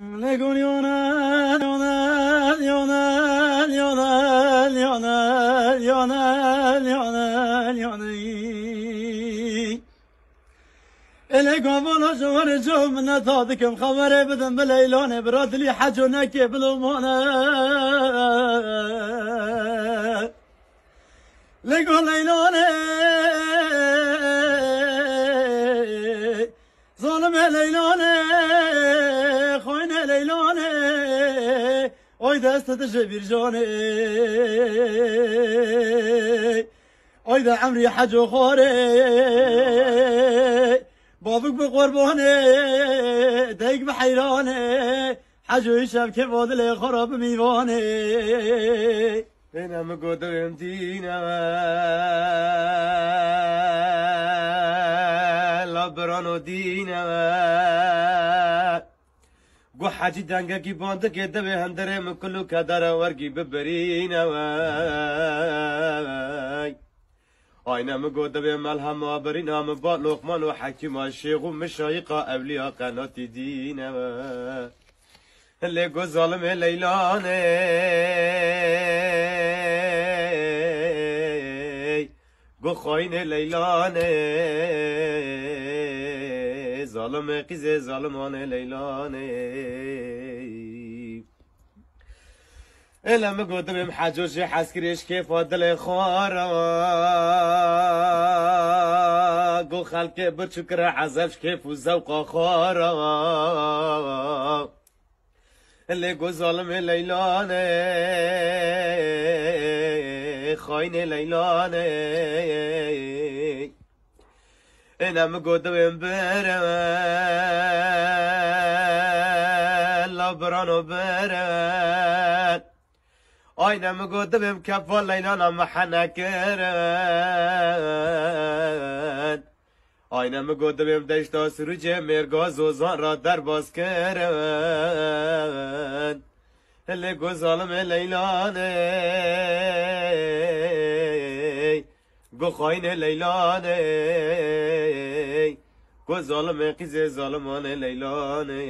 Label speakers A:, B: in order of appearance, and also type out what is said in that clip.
A: نقول يونان يونان يونان يونان يونان يونان يونان يونان إليكم بولا جوار جوم نتادكم خبري بدن بليلوني براد لي حجو نكي بلومونا لقوا ليلوني ظلم ليلوني آی دست دشه بیرجانه آی ده عمری حج خوره بابک به قربانه دیگ به حیرانه حج و شب که خراب میوانه
B: بینم گدرم دینم لبران و گو حاجی دانگەکی بۆندەکێ دەبێ هەندەرێ من کل و کادارە وەرگی ببرینەوە ئاینە مگۆ دەبێ مەل هەمەوە بەرینامە با لۆخمان و حەکیمان شێغ و مشایقا ئەولیا قەناتی دینەوە لێ گۆ زاڵمێ لەیلانێ گۆ خۆینێ لەیلانێ ظالم قیز ظالمان لیلانه. الم ام حجوش حسکریش که فادل خارا. گو خلق بچکر عذبش که فوزوق خارا اللي گو ظالم لیلانه. خاین لیلانه. نم گودم برم لبرانو برم آی نم گودم کفال لیلانا محنه کرد آی نم گودم رج سروج و زوزان را در باز کرد لگو گزالم لیلانه گو خاین لیلانه. گو ظالم قیز ظالمان لیلانه.